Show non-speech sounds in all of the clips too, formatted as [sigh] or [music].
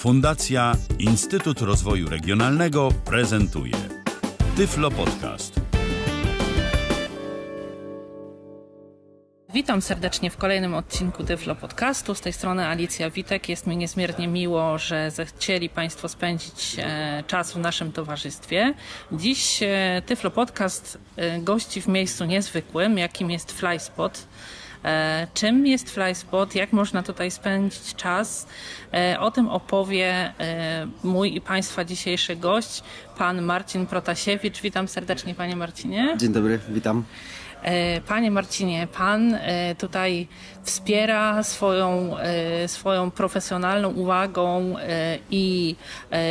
Fundacja Instytut Rozwoju Regionalnego prezentuje Tyflo Podcast. Witam serdecznie w kolejnym odcinku Tyflo Podcastu. Z tej strony Alicja Witek. Jest mi niezmiernie miło, że zechcieli Państwo spędzić e, czas w naszym towarzystwie. Dziś e, Tyflo Podcast e, gości w miejscu niezwykłym, jakim jest Flyspot. Czym jest Flyspot? Jak można tutaj spędzić czas? O tym opowie mój i Państwa dzisiejszy gość, pan Marcin Protasiewicz. Witam serdecznie, panie Marcinie. Dzień dobry, witam. E, panie Marcinie, Pan e, tutaj wspiera swoją, e, swoją profesjonalną uwagą i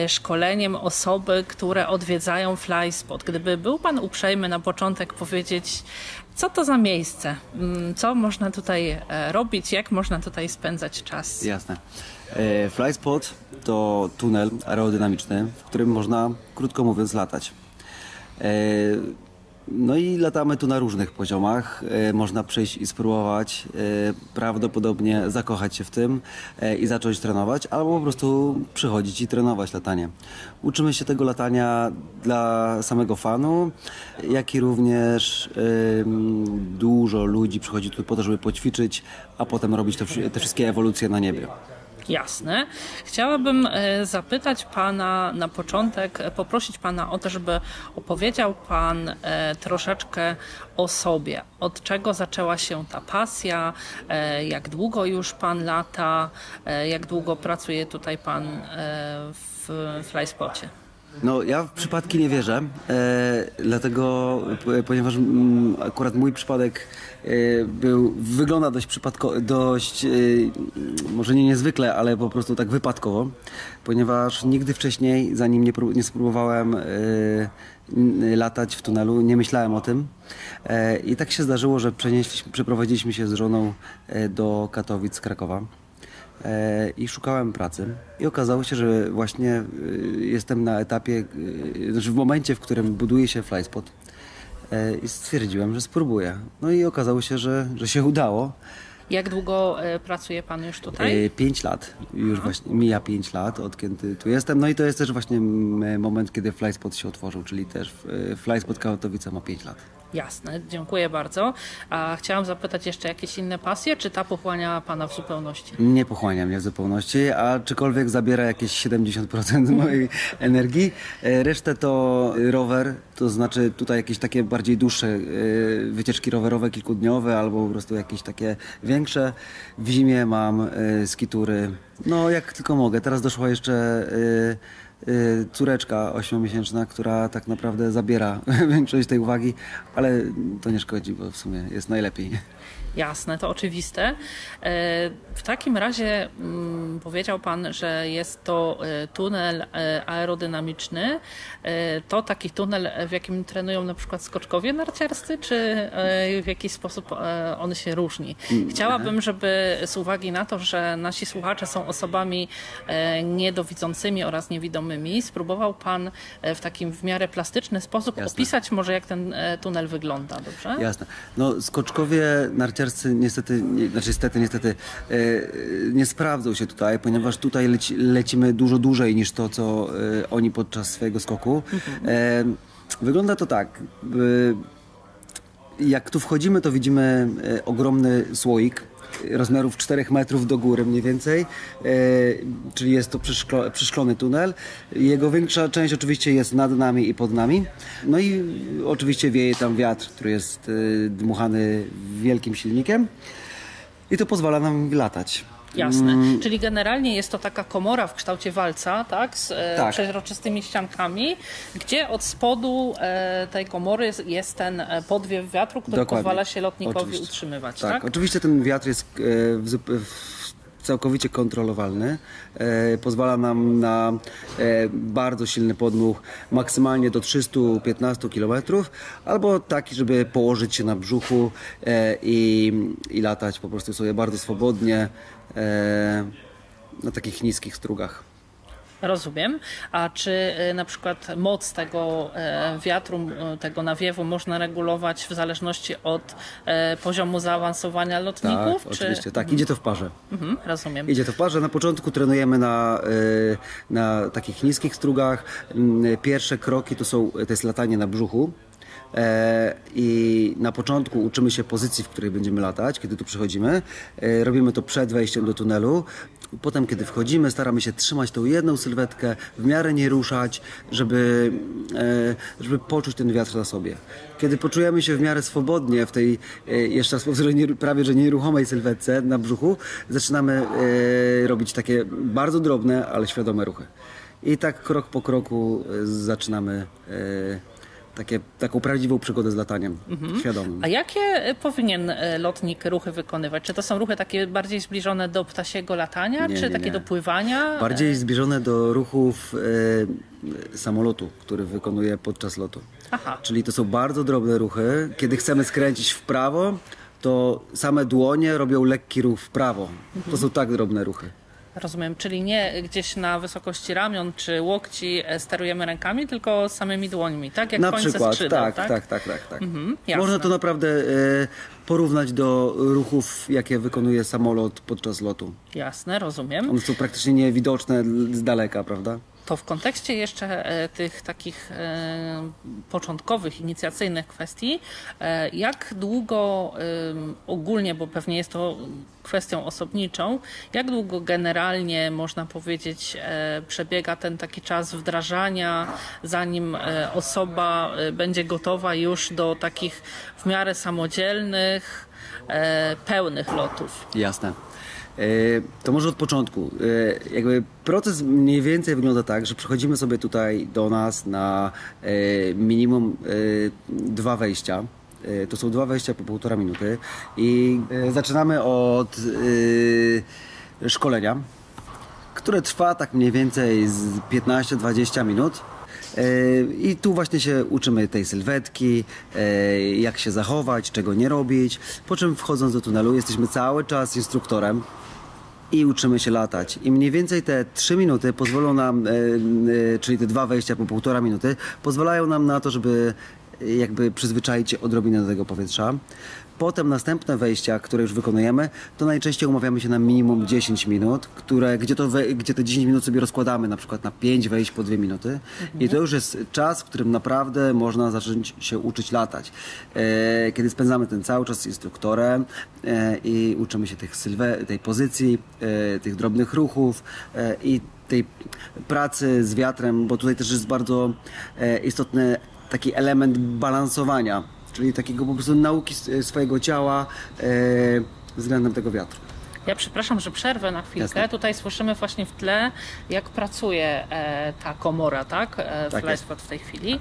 szkoleniem osoby, które odwiedzają Flyspot. Gdyby był Pan uprzejmy na początek powiedzieć, co to za miejsce, mm, co można tutaj robić, jak można tutaj spędzać czas? Jasne. Flyspot to tunel aerodynamiczny, w którym można, krótko mówiąc, latać. No i latamy tu na różnych poziomach. E, można przyjść i spróbować, e, prawdopodobnie zakochać się w tym e, i zacząć trenować, albo po prostu przychodzić i trenować latanie. Uczymy się tego latania dla samego fanu, jak i również dużo ludzi przychodzi tu po to, żeby poćwiczyć, a potem robić te wszystkie ewolucje na niebie. Jasne. Chciałabym e, zapytać Pana na początek, e, poprosić Pana o to, żeby opowiedział Pan e, troszeczkę o sobie. Od czego zaczęła się ta pasja? Jak długo już Pan lata? Jak długo pracuje tutaj Pan w Flyspocie? No, ja w przypadki nie wierzę, e, dlatego, ponieważ m, akurat mój przypadek e, był, wygląda dość przypadko, dość, e, może nie niezwykle, ale po prostu tak wypadkowo, ponieważ nigdy wcześniej, zanim nie, nie spróbowałem e, latać w tunelu, nie myślałem o tym. E, I tak się zdarzyło, że przeprowadziliśmy się z żoną e, do Katowic Krakowa. E, i szukałem pracy. I okazało się, że właśnie e, jestem na etapie, e, znaczy w momencie, w którym buduje się Flyspot i stwierdziłem, że spróbuję. No i okazało się, że, że się udało. Jak długo pracuje Pan już tutaj? Pięć lat. Już Aha. właśnie mija pięć lat, od kiedy tu jestem. No i to jest też właśnie moment, kiedy Flyspot się otworzył, czyli też Flyspot Katowice ma pięć lat. Jasne, dziękuję bardzo. A chciałam zapytać jeszcze jakieś inne pasje, czy ta pochłania Pana w zupełności? Nie pochłania mnie w zupełności, a czykolwiek zabiera jakieś 70% [laughs] mojej energii. E, resztę to rower, to znaczy tutaj jakieś takie bardziej dłuższe e, wycieczki rowerowe, kilkudniowe albo po prostu jakieś takie większe. W zimie mam e, skitury, no jak tylko mogę. Teraz doszła jeszcze córeczka ośmiomiesięczna, która tak naprawdę zabiera [laughs] większość tej uwagi, ale to nie szkodzi, bo w sumie jest najlepiej. Jasne, to oczywiste. E, w takim razie mm, powiedział Pan, że jest to e, tunel e, aerodynamiczny. To taki tunel, w jakim trenują na przykład skoczkowie narciarscy, czy w jakiś sposób on się różni? Chciałabym, żeby z uwagi na to, że nasi słuchacze są osobami niedowidzącymi oraz niewidomymi, spróbował Pan w takim w miarę plastyczny sposób Jasne. opisać może, jak ten tunel wygląda, dobrze? Jasne. No, skoczkowie narciarscy niestety, nie, znaczy niestety, niestety e, nie sprawdzą się tutaj, ponieważ tutaj leci, lecimy dużo dłużej niż to, co e, oni podczas swojego skoku. E, wygląda to tak. jak tu wchodzimy, to widzimy e, ogromny słoik rozmiarów 4 metrów do góry mniej więcej, e, czyli jest to przyszklo, przyszklony tunel. Jego większa część oczywiście jest nad nami i pod nami. No i oczywiście wieje tam wiatr, który jest e, dmuchany wielkim silnikiem i to pozwala nam latać. Jasne. Mm. Czyli generalnie jest to taka komora w kształcie walca, tak? Z e, tak. przeźroczystymi ściankami, gdzie od spodu e, tej komory jest ten e, podwiew wiatru, który Dokładnie. pozwala się lotnikowi oczywiście. utrzymywać. Tak, tak, oczywiście ten wiatr jest w, w całkowicie kontrolowalny. E, pozwala nam na e, bardzo silny podmuch, maksymalnie do 315 km, albo taki, żeby położyć się na brzuchu e, i, i latać po prostu sobie bardzo swobodnie na takich niskich strugach. Rozumiem. A czy e, na przykład moc tego e, wiatru, tego nawiewu można regulować w zależności od poziomu zaawansowania lotników? Tak, czy... oczywiście. Tak, idzie to w parze. Mhm, rozumiem. Idzie to w parze. Na początku trenujemy na, na takich niskich strugach. Mm, pierwsze kroki to są, to jest latanie na brzuchu. E, i na początku uczymy się pozycji, w której będziemy latać, kiedy tu przychodzimy. E, robimy to przed wejściem do tunelu. Potem, kiedy wchodzimy, staramy się trzymać tą jedną sylwetkę, w miarę nie ruszać, żeby, e, żeby poczuć ten wiatr na sobie. Kiedy poczujemy się w miarę swobodnie w tej, jeszcze raz powtórzę, prawie że nieruchomej sylwetce na brzuchu, zaczynamy robić takie bardzo drobne, ale świadome ruchy. I tak krok po kroku zaczynamy takie, taką prawdziwą przygodę z lataniem mhm. świadomym. A jakie e, powinien e, lotnik ruchy wykonywać? Czy to są ruchy takie bardziej zbliżone do ptasiego latania, nie, czy nie, takie nie. do pływania? Bardziej zbliżone do ruchów e, samolotu, który wykonuje podczas lotu. Aha. Czyli to są bardzo drobne ruchy. Kiedy chcemy skręcić w prawo, to same dłonie robią lekki ruch w prawo. Mhm. To są tak drobne ruchy. Rozumiem, czyli nie gdzieś na wysokości ramion czy łokci e, sterujemy rękami, tylko samymi dłońmi, tak? Jak na przykład, skrzydeł, tak, tak, tak, tak, tak, tak. Mhm, Można to naprawdę e, porównać do ruchów, jakie wykonuje samolot podczas lotu. Jasne, rozumiem. One są praktycznie niewidoczne z daleka, prawda? To w kontekście jeszcze e, tych takich e, początkowych, inicjacyjnych kwestii, e, jak długo ogólnie, bo pewnie jest to kwestią osobniczą, jak długo generalnie można powiedzieć przebiega ten taki czas wdrażania, zanim osoba będzie gotowa już do takich w miarę samodzielnych, pełnych lotów? Jasne. E, to może od początku. E, jakby proces mniej więcej wygląda tak, że przychodzimy sobie tutaj do nas na e, minimum dwa wejścia. To są dwa wejścia po półtora minuty i zaczynamy od szkolenia, które trwa tak mniej więcej z 15-20 minut. I tu właśnie się uczymy tej sylwetki, jak się zachować, czego nie robić. Po czym wchodząc do tunelu jesteśmy cały czas instruktorem, i uczymy się latać. I mniej więcej te 3 minuty pozwolą nam, e, e, czyli te dwa wejścia po półtora minuty, pozwalają nam na to, żeby jakby przyzwyczaić się odrobinę do tego powietrza. Potem następne wejścia, które już wykonujemy, to najczęściej umawiamy się na minimum 10 minut, które, gdzie, to we, gdzie te 10 minut sobie rozkładamy na przykład na 5 wejść po 2 minuty. Mhm. I to już jest czas, w którym naprawdę można zacząć się uczyć latać. E, kiedy spędzamy ten cały czas z instruktorem e, i uczymy się tych sylwe, tej pozycji, e, tych drobnych ruchów e, i tej pracy z wiatrem, bo tutaj też jest bardzo e, istotny taki element balansowania czyli takiego po prostu nauki swojego ciała e, względem tego wiatru. Ja przepraszam, że przerwę na chwilkę. Jasne. Tutaj słyszymy właśnie w tle, jak pracuje e, ta komora, tak? E, tak w tej chwili.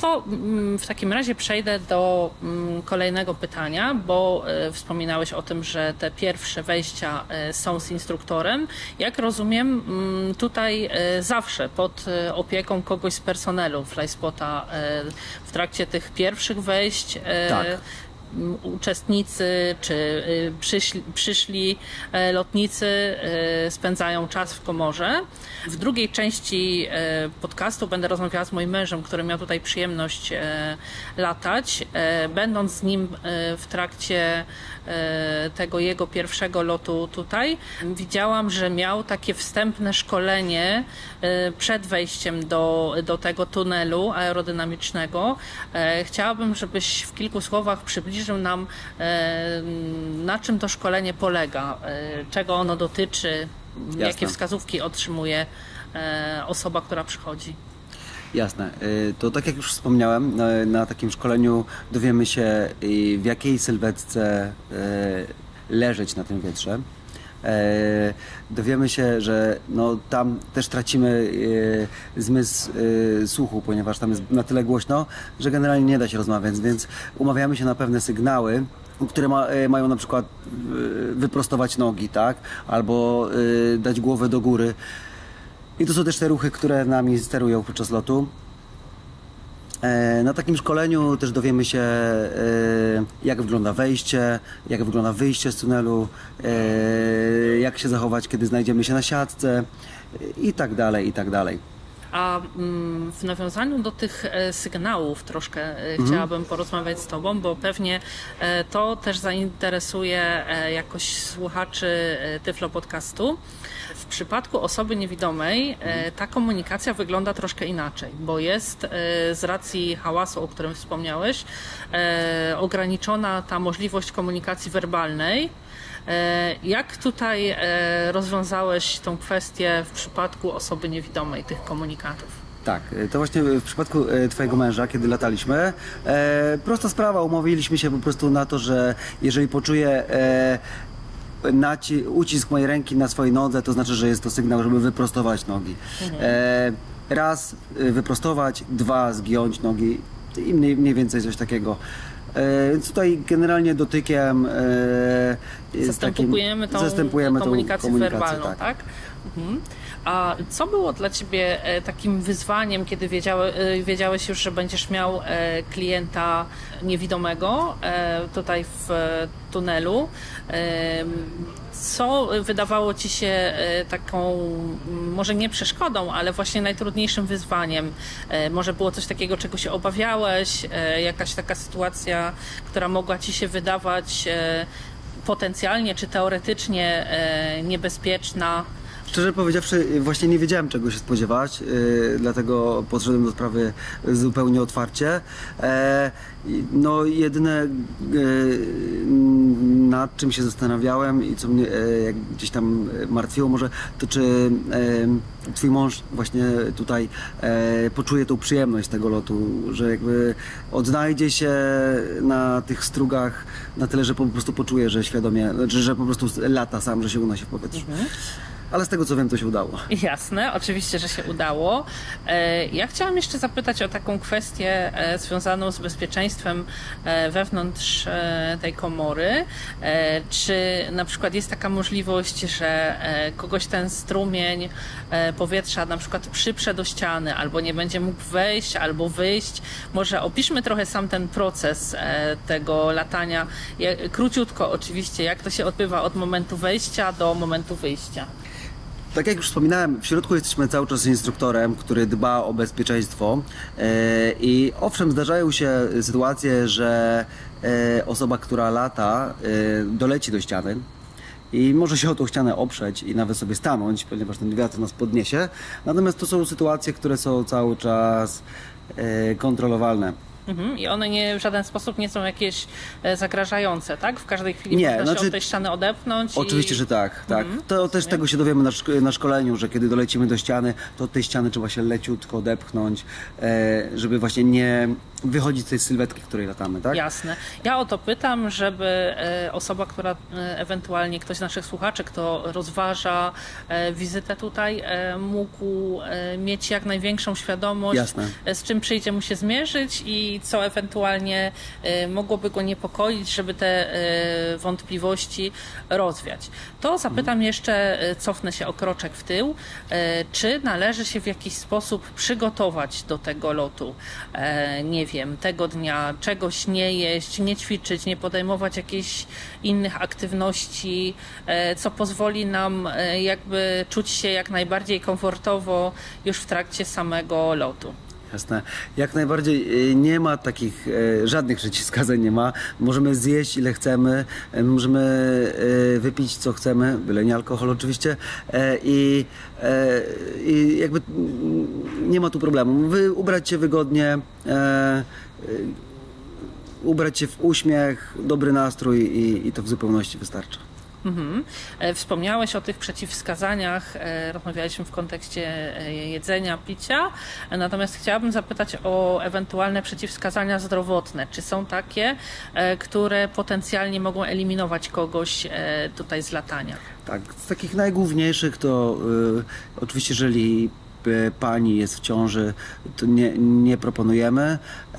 To mm, w takim razie przejdę do mm, kolejnego pytania, bo e, wspominałeś o tym, że te pierwsze wejścia e, są z instruktorem. Jak rozumiem, mm, tutaj e, zawsze pod opieką kogoś z personelu Flyspota w trakcie tych pierwszych wejść tak uczestnicy czy y, przyszli, przyszli e, lotnicy e, spędzają czas w komorze. W drugiej części e, podcastu będę rozmawiała z moim mężem, który miał tutaj przyjemność latać. Będąc z nim w trakcie tego jego pierwszego lotu tutaj, widziałam, że miał takie wstępne szkolenie przed wejściem do, do tego tunelu aerodynamicznego. Chciałabym, żebyś w kilku słowach przybliżył przybliżył nam, e, na czym to szkolenie polega, e, czego ono dotyczy, Jasne. jakie wskazówki otrzymuje e, osoba, która przychodzi. Jasne. To tak jak już wspomniałem, na, na takim szkoleniu dowiemy się w jakiej sylwetce leżeć na tym wietrze. E, dowiemy się, że no, tam też tracimy e, zmysł e, słuchu, ponieważ tam jest na tyle głośno, że generalnie nie da się rozmawiać, więc umawiamy się na pewne sygnały, które ma, mają na przykład wyprostować nogi, tak? Albo dać głowę do góry. I to są też te ruchy, które nami sterują podczas lotu. E, Na takim szkoleniu też dowiemy się, e, jak wygląda wejście, jak wygląda wyjście z tunelu, e, jak się zachować, kiedy znajdziemy się na siatce i tak dalej, i tak dalej. A mm, w nawiązaniu do tych sygnałów troszkę Mhm. chciałabym porozmawiać z Tobą, bo pewnie to też zainteresuje jakoś słuchaczy Tyflo Podcastu. Przypadku osoby niewidomej e, ta komunikacja wygląda troszkę inaczej, bo jest e, z racji hałasu, o którym wspomniałeś, e, ograniczona ta możliwość komunikacji werbalnej. Jak tutaj rozwiązałeś tą kwestię w przypadku osoby niewidomej, tych komunikatów? Tak, to właśnie w przypadku Twojego męża, kiedy lataliśmy, e, prosta sprawa, umówiliśmy się po prostu na to, że jeżeli poczuję e, naci- ucisk mojej ręki na swojej nodze, to znaczy, że jest to sygnał, żeby wyprostować nogi. E, raz e, wyprostować, dwa zgiąć nogi i mniej, mniej więcej coś takiego. E, Więc tutaj generalnie dotykiem e, Zastępujemy takim, tą zastępujemy tą komunikację, komunikację, werbalną, tak? Mhm. A co było dla Ciebie e, takim wyzwaniem, kiedy e, wiedziałeś już, że będziesz miał e, klienta niewidomego tutaj w tunelu? Co wydawało Ci się taką, może nie przeszkodą, ale właśnie najtrudniejszym wyzwaniem? Może było coś takiego, czego się obawiałeś? Jakaś taka sytuacja, która mogła Ci się wydawać potencjalnie czy teoretycznie niebezpieczna? Szczerze powiedziawszy, właśnie nie wiedziałem czego się spodziewać, yy, dlatego podszedłem do sprawy zupełnie otwarcie. E, no jedyne yy, nad czym się zastanawiałem i co mnie e, gdzieś tam e, martwiło może, to czy twój mąż właśnie tutaj poczuje tą przyjemność tego lotu, że jakby odnajdzie się na tych strugach na tyle, że po prostu poczuje, że świadomie, że, że po prostu lata sam, że się unosi w powietrzu. Ale z tego co wiem, to się udało. Jasne, oczywiście, że się udało. E, Ja chciałam jeszcze zapytać o taką kwestię e, związaną z bezpieczeństwem e, wewnątrz tej komory. Czy na przykład jest taka możliwość, że kogoś ten strumień powietrza na przykład przyprze do ściany, albo nie będzie mógł wejść, albo wyjść? Może opiszmy trochę sam ten proces tego latania. Króciutko oczywiście, jak to się odbywa od momentu wejścia do momentu wyjścia. Tak jak już wspominałem, w środku jesteśmy cały czas instruktorem, który dba o bezpieczeństwo. E, I owszem, zdarzają się sytuacje, że e, osoba, która lata, e, doleci do ściany i może się o tą ścianę oprzeć i nawet sobie stanąć, ponieważ ten wiatr nas podniesie. Natomiast to są sytuacje, które są cały czas kontrolowalne. Mhm. I one nie, w żaden sposób nie są jakieś e, zagrażające, tak? W każdej chwili Nie, można znaczy- się od tej ściany odepnąć. Oczywiście, i... że tak, tak. Mhm. To też tego się dowiemy na, szk- na szkoleniu, że kiedy dolecimy do ściany, to od tej ściany trzeba się leciutko odepchnąć, e, żeby właśnie nie wychodzić z tej sylwetki, w której latamy, tak? Jasne. Ja o to pytam, żeby e, osoba, która e, ewentualnie ktoś z naszych słuchaczy, kto rozważa e, wizytę tutaj, mógł mieć jak największą świadomość, Jasne. z czym przyjdzie mu się zmierzyć i co ewentualnie mogłoby go niepokoić, żeby te wątpliwości rozwiać. To zapytam jeszcze, e, cofnę się o kroczek w tył, czy należy się w jakiś sposób przygotować do tego lotu? Nie wiem, tego dnia czegoś nie jeść, nie ćwiczyć, nie podejmować jakichś innych aktywności, e, co pozwoli nam e, jakby czuć się jak najbardziej komfortowo już w trakcie samego lotu. Jasne. Jak najbardziej e, nie ma takich, e, żadnych przeciwwskazań nie ma. Możemy zjeść ile chcemy, e, możemy wypić co chcemy, byle nie alkohol oczywiście e, i, e, i jakby mm, nie ma tu problemu. Wy, ubrać się wygodnie, e, ubrać się w uśmiech, dobry nastrój i, i to w zupełności wystarcza. Mhm. E, Wspomniałeś o tych przeciwwskazaniach, e, rozmawialiśmy w kontekście e, jedzenia, picia, natomiast chciałabym zapytać o ewentualne przeciwwskazania zdrowotne. Czy są takie, które potencjalnie mogą eliminować kogoś tutaj z latania? Tak, z takich najgłówniejszych to y, oczywiście, jeżeli y, pani jest w ciąży, to nie, nie proponujemy. E,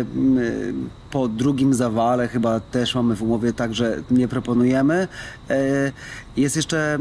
m, po drugim zawale chyba też mamy w umowie tak, że nie proponujemy. E, jest jeszcze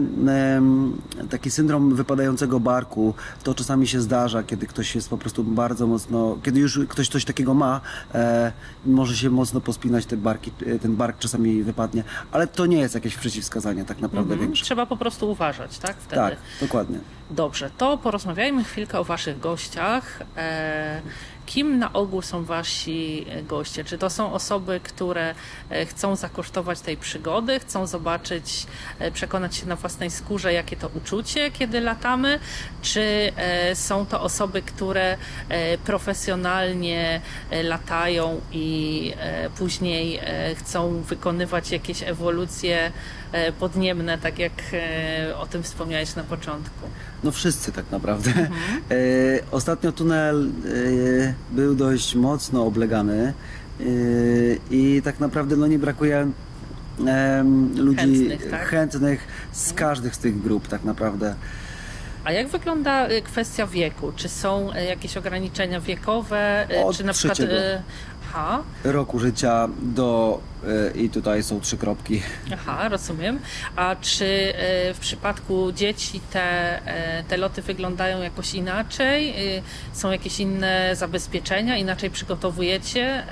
taki syndrom wypadającego barku. To czasami się zdarza, kiedy ktoś jest po prostu bardzo mocno, kiedy już ktoś coś takiego ma, e, może się mocno pospinać te barki, ten bark czasami wypadnie, ale to nie jest jakieś przeciwwskazanie tak naprawdę Mhm. większe. Trzeba po prostu uważać, tak? Wtedy. Tak, dokładnie. Dobrze, to porozmawiajmy chwilkę o Waszych gościach. E, kim na ogół są Wasi goście? Czy to są osoby, które e, chcą zakosztować tej przygody, chcą zobaczyć, e, przekonać się na własnej skórze, jakie to uczucie, kiedy latamy? Czy e, są to osoby, które e, profesjonalnie e, latają i e, później e, chcą wykonywać jakieś ewolucje e, podniemne, tak jak e, o tym wspomniałeś na początku? No wszyscy tak naprawdę. E, ostatnio tunel był dość mocno oblegany i tak naprawdę no nie brakuje ludzi Chętnych, tak? chętnych z każdych z tych grup tak naprawdę. A jak wygląda kwestia wieku? Czy są jakieś ograniczenia wiekowe? Od czy na przykład. Aha, Roku życia do i tutaj są trzy kropki. aha, rozumiem. A czy y, w przypadku dzieci te, y, te loty wyglądają jakoś inaczej? Są jakieś inne zabezpieczenia? Inaczej przygotowujecie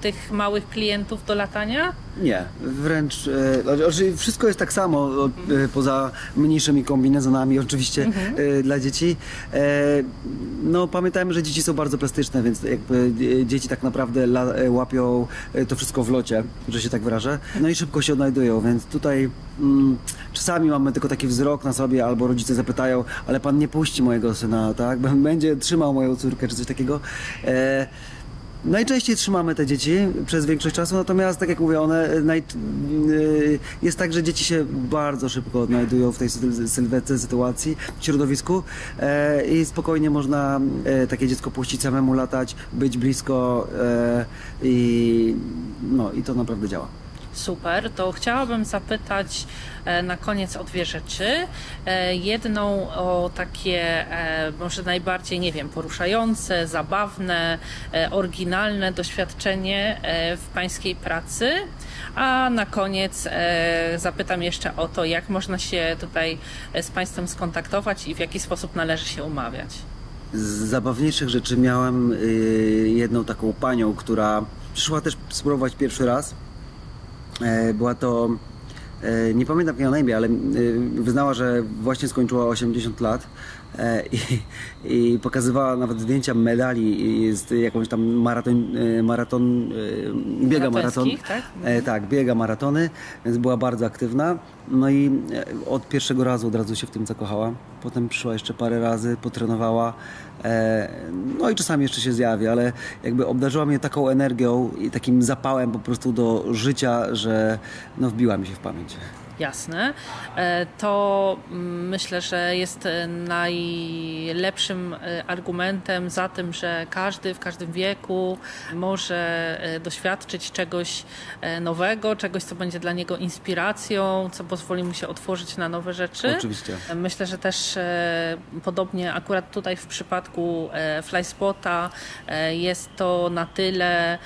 tych małych klientów do latania? Nie, wręcz e, znaczy wszystko jest tak samo, e, poza mniejszymi kombinezonami oczywiście e, dla dzieci. E, no pamiętajmy, że dzieci są bardzo plastyczne, więc jakby e, dzieci tak naprawdę e, łapią e, to wszystko w locie, że się tak wyrażę. No i szybko się odnajdują, więc tutaj mm, czasami mamy tylko taki wzrok na sobie, albo rodzice zapytają, ale pan nie puści mojego syna, tak? [laughs] Będzie trzymał moją córkę, czy coś takiego. E, Najczęściej trzymamy te dzieci przez większość czasu, natomiast tak jak mówię, one naj... y, jest tak, że dzieci się bardzo szybko odnajdują w tej syl- sylwetce sytuacji, w środowisku e, i spokojnie można e, takie dziecko puścić samemu latać, być blisko e, i no i to naprawdę działa. Super, to chciałabym zapytać e, na koniec o dwie rzeczy. E, Jedną o takie e, może najbardziej, nie wiem, poruszające, zabawne, oryginalne doświadczenie w pańskiej pracy. A na koniec zapytam jeszcze o to, jak można się tutaj z Państwem skontaktować i w jaki sposób należy się umawiać. Z zabawniejszych rzeczy miałem y, jedną taką panią, która przyszła też spróbować pierwszy raz. E, była to, e, nie pamiętam jak miała na imię, ale y, wyznała, że właśnie skończyła 80 lat. e, i, i pokazywała nawet zdjęcia medali z jakąś tam maraton, y, maraton y, biega maraton. Tak? E, tak, biega maratony, więc była bardzo aktywna. No i e, od pierwszego razu od razu się w tym zakochała. Potem przyszła jeszcze parę razy, potrenowała. E, no i czasami jeszcze się zjawi, ale jakby obdarzyła mnie taką energią i takim zapałem po prostu do życia, że no wbiła mi się w pamięć. Jasne. E, To mm, myślę, że jest e, najlepszym e, argumentem za tym, że każdy w każdym wieku może doświadczyć czegoś nowego, czegoś, co będzie dla niego inspiracją, co pozwoli mu się otworzyć na nowe rzeczy. Oczywiście. Myślę, że też podobnie akurat tutaj w przypadku Flyspota jest to na tyle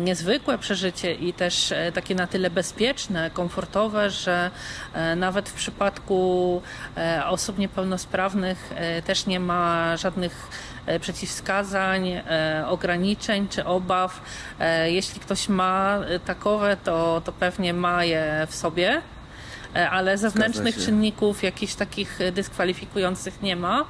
niezwykłe przeżycie i też takie na tyle bezpieczne, komfortowe, że e, nawet w przypadku e, osób niepełnosprawnych e, też nie ma żadnych przeciwwskazań, ograniczeń czy obaw. Jeśli ktoś ma takowe, to, to pewnie ma je w sobie. Ale zewnętrznych czynników jakichś takich dyskwalifikujących nie ma.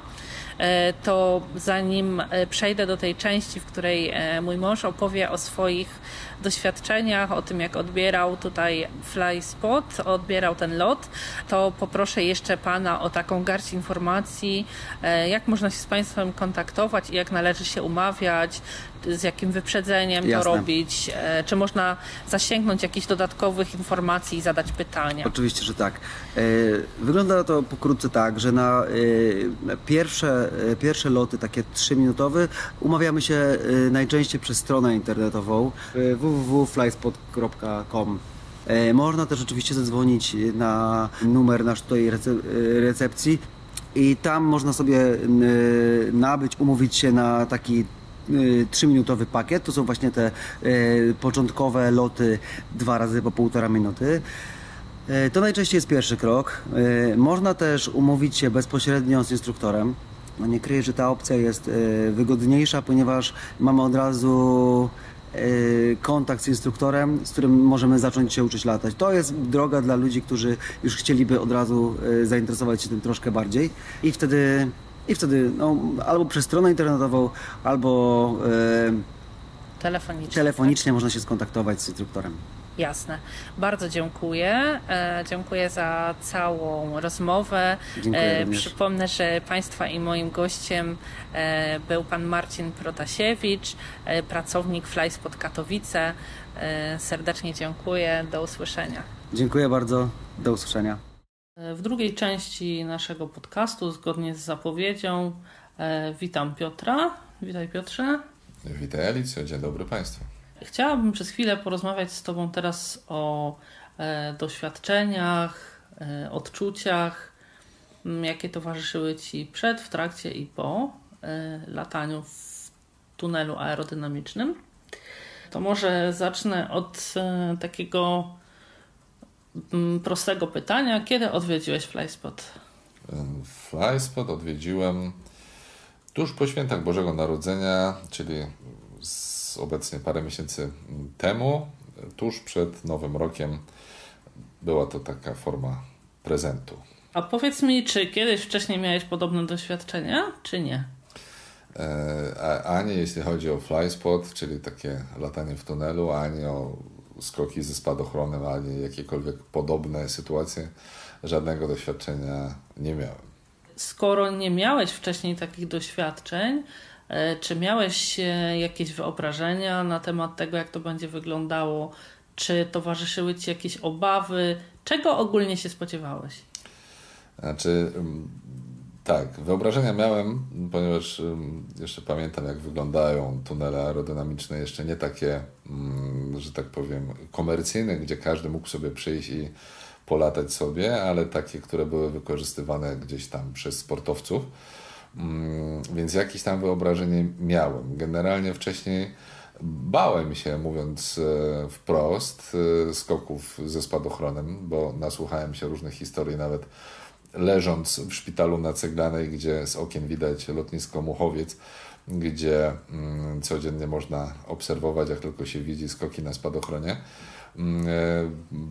To zanim przejdę do tej części, w której mój mąż opowie o swoich doświadczeniach, o tym jak odbierał tutaj fly spot, odbierał ten lot, to poproszę jeszcze Pana o taką garść informacji, e, jak można się z Państwem kontaktować i jak należy się umawiać, z jakim wyprzedzeniem to Jasne. robić, e, czy można zasięgnąć jakichś dodatkowych informacji i zadać pytania. Oczywiście, że tak. E, Wygląda to pokrótce tak, że na pierwsze, pierwsze loty, takie 3-minutowe, umawiamy się najczęściej przez stronę internetową e, www.flyspot.com. E, Można też oczywiście zadzwonić na numer nasz tutaj rece- e, recepcji i tam można sobie e, nabyć, umówić się na taki 3-minutowy pakiet. To są właśnie te początkowe loty dwa razy po półtora minuty. To najczęściej jest pierwszy krok. Można też umówić się bezpośrednio z instruktorem. No nie kryję, że ta opcja jest wygodniejsza, ponieważ mamy od razu kontakt z instruktorem, z którym możemy zacząć się uczyć latać. To jest droga dla ludzi, którzy już chcieliby od razu zainteresować się tym troszkę bardziej i wtedy i wtedy no, albo przez stronę internetową, albo telefonicznie, telefonicznie tak? można się skontaktować z instruktorem. Jasne. Bardzo dziękuję. E, dziękuję za całą rozmowę. E, przypomnę, że Państwa i moim gościem e, był Pan Marcin Protasiewicz, e, pracownik Flyspot Katowice. E, serdecznie dziękuję. Do usłyszenia. Dziękuję bardzo. Do usłyszenia. W drugiej części naszego podcastu, zgodnie z zapowiedzią, e, witam Piotra. Witaj Piotrze. Witaj Alicjo, dzień dobry Państwu. Chciałabym przez chwilę porozmawiać z Tobą teraz o e, doświadczeniach, e, odczuciach, jakie towarzyszyły Ci przed, w trakcie i po lataniu w tunelu aerodynamicznym. To może zacznę od takiego prostego pytania. Kiedy odwiedziłeś Flyspot? Flyspot odwiedziłem tuż po świętach Bożego Narodzenia, czyli z obecnie parę miesięcy temu, tuż przed Nowym Rokiem. Była to taka forma prezentu. A powiedz mi, czy kiedyś wcześniej miałeś podobne doświadczenia, czy nie? E, ani jeśli chodzi o flyspot, czyli takie latanie w tunelu, ani o skoki ze spadochronem, ani jakiekolwiek podobne sytuacje, żadnego doświadczenia nie miałem. Skoro nie miałeś wcześniej takich doświadczeń, czy miałeś e, jakieś wyobrażenia na temat tego, jak to będzie wyglądało? Czy towarzyszyły ci jakieś obawy? Czego ogólnie się spodziewałeś? Znaczy, tak, wyobrażenia miałem, ponieważ jeszcze pamiętam, jak wyglądają tunele aerodynamiczne, jeszcze nie takie, mm, że tak powiem, komercyjne, gdzie każdy mógł sobie przyjść i polatać sobie, ale takie, które były wykorzystywane gdzieś tam przez sportowców. Mm, więc jakieś tam wyobrażenie miałem. Generalnie wcześniej bałem się, mówiąc e, wprost, e, skoków ze spadochronem, bo nasłuchałem się różnych historii, nawet leżąc w szpitalu na Ceglanej, gdzie z okien widać lotnisko Muchowiec, gdzie mm, codziennie można obserwować, jak tylko się widzi skoki na spadochronie. Mm, e,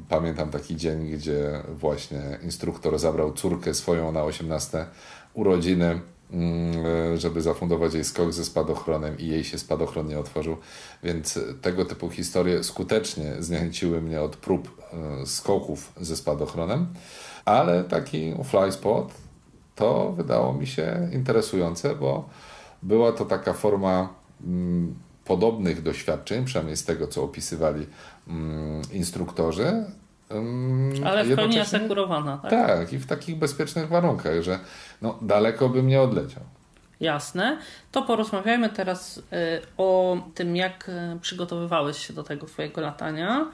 pamiętam taki dzień, gdzie właśnie instruktor zabrał córkę swoją na 18 urodziny, żeby zafundować jej skok ze spadochronem i jej się spadochron nie otworzył. Więc tego typu historie skutecznie zniechęciły mnie od prób e, skoków ze spadochronem ale taki fly spot to wydało mi się interesujące, bo była to taka forma mm, podobnych doświadczeń, przynajmniej z tego, co opisywali mm, instruktorzy. Ale w pełni asekurowana, tak? Tak, i w takich bezpiecznych warunkach, że no, daleko bym nie odleciał. Jasne. To porozmawiajmy teraz y, o tym, jak y, przygotowywałeś się do tego Twojego latania.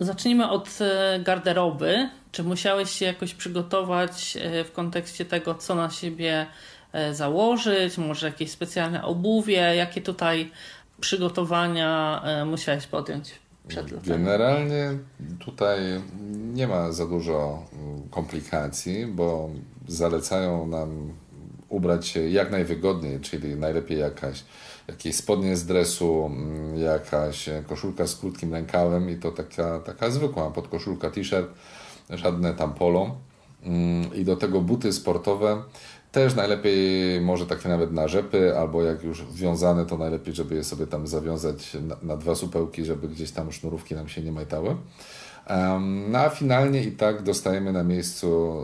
Zacznijmy od e, garderoby. Czy musiałeś się jakoś przygotować w kontekście tego, co na siebie założyć? Może jakieś specjalne obuwie? Jakie tutaj przygotowania musiałeś podjąć przed latem? Generalnie tutaj nie ma za dużo mm, komplikacji, bo zalecają nam ubrać się jak najwygodniej, czyli najlepiej jakaś jakieś spodnie z dresu, mm, jakaś koszulka z krótkim rękawem i to taka, taka zwykła podkoszulka, t-shirt, żadne tam polo mm, i do tego buty sportowe. Też najlepiej może takie nawet na rzepy, albo jak już wiązane, to najlepiej, żeby je sobie tam zawiązać na, na dwa supełki, żeby gdzieś tam sznurówki nam się nie majtały. No a finalnie i tak dostajemy na miejscu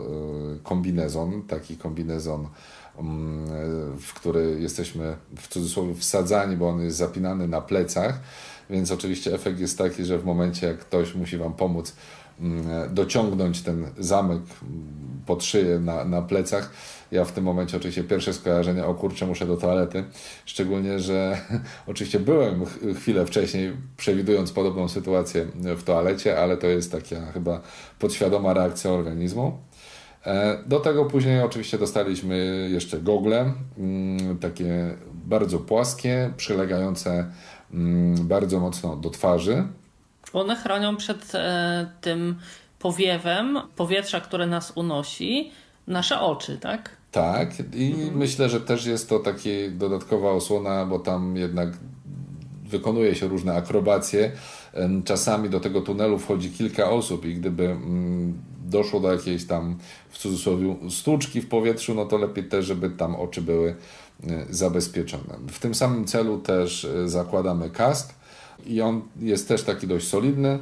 y, kombinezon, taki kombinezon Mm, w który jesteśmy w cudzysłowie wsadzani, bo on jest zapinany na plecach, więc oczywiście efekt jest taki, że w momencie jak ktoś musi Wam pomóc dociągnąć ten zamek mm, pod szyję na, na plecach, ja w tym momencie oczywiście pierwsze skojarzenie, o kurczę, muszę do toalety, szczególnie, że [laughs] oczywiście byłem chwilę wcześniej przewidując podobną sytuację w toalecie, ale to jest taka chyba podświadoma reakcja organizmu. E, do tego później oczywiście dostaliśmy jeszcze gogle, mm, takie bardzo płaskie, przylegające mm, bardzo mocno do twarzy. One chronią przed e, tym powiewem powietrza, które nas unosi, nasze oczy, tak? Tak, i mhm. myślę, że też jest to taka dodatkowa osłona, bo tam jednak wykonuje się różne akrobacje. Czasami do tego tunelu wchodzi kilka osób i gdyby mm, doszło do jakiejś tam w cudzysłowie stłuczki w powietrzu, no to lepiej też, żeby tam oczy były e, zabezpieczone. W tym samym celu też e, zakładamy kask i on jest też taki dość solidny.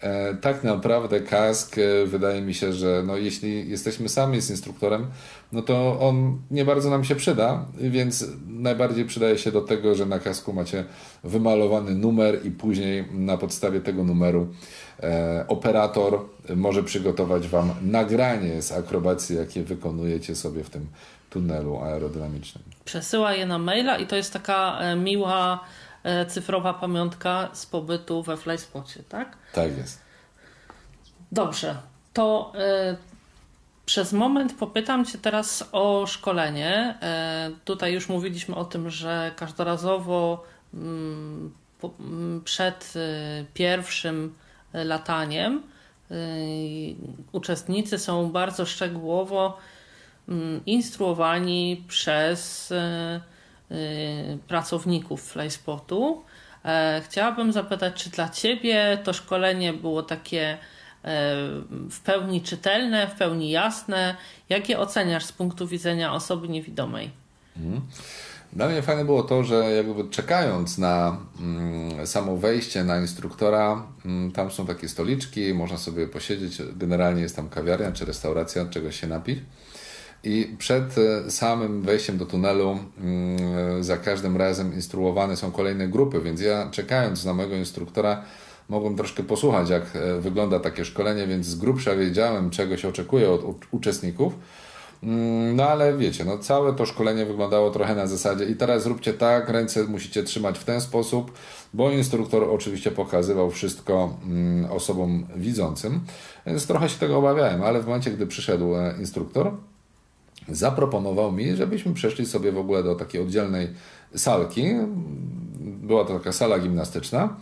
E, tak naprawdę kask wydaje mi się, że no jeśli jesteśmy sami z instruktorem, no to on nie bardzo nam się przyda, więc najbardziej przydaje się do tego, że na kasku macie wymalowany numer i później na podstawie tego numeru e, operator może przygotować Wam nagranie z akrobacji, jakie wykonujecie sobie w tym tunelu aerodynamicznym. Przesyła je na maila i to jest taka e, miła e, cyfrowa pamiątka z pobytu we Flyspocie, tak? Tak jest. Dobrze, to przez moment popytam Cię teraz o szkolenie. E, tutaj już mówiliśmy o tym, że każdorazowo mm, mm, przed e, pierwszym lataniem e, uczestnicy są bardzo szczegółowo mm, instruowani przez pracowników Flyspotu. Chciałabym zapytać, czy dla Ciebie to szkolenie było takie w pełni czytelne, w pełni jasne. Jak je oceniasz z punktu widzenia osoby niewidomej? Mhm. Dla mnie fajne było to, że jakby czekając na mm, samo wejście na instruktora, mm, tam są takie stoliczki, można sobie posiedzieć. Generalnie jest tam kawiarnia czy restauracja, czegoś się napić. I przed e, samym wejściem do tunelu mm, za każdym razem instruowane są kolejne grupy, więc ja czekając na mojego instruktora mogłem troszkę posłuchać, jak e, wygląda takie szkolenie, więc z grubsza wiedziałem, czego się oczekuje od uczestników. Mm, no ale wiecie, no całe to szkolenie wyglądało trochę na zasadzie i teraz zróbcie tak, ręce musicie trzymać w ten sposób, bo instruktor oczywiście pokazywał wszystko mm, osobom widzącym, więc trochę się tego obawiałem, ale w momencie, gdy przyszedł e, instruktor, zaproponował mi, żebyśmy przeszli sobie w ogóle do takiej oddzielnej salki. Była to taka sala gimnastyczna.